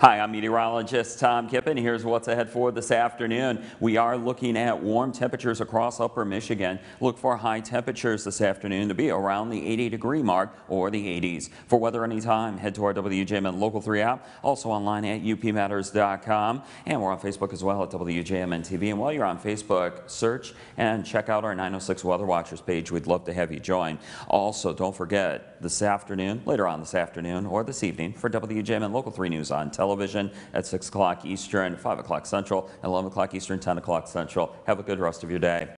Hi, I'm meteorologist Tom Kippen. Here's what's ahead for this afternoon. We are looking at warm temperatures across upper Michigan. Look for high temperatures this afternoon to be around the 80 degree mark or the 80s. For weather anytime, head to our WJMN Local 3 app, also online at upmatters.com. And we're on Facebook as well at WJMN TV. And while you're on Facebook, search and check out our 906 Weather Watchers page. We'd love to have you join. Also, don't forget this afternoon, later on this afternoon or this evening for WJMN Local 3 News on television television at 6 o'clock Eastern, 5 o'clock Central, and 11 o'clock Eastern, 10 o'clock Central. Have a good rest of your day.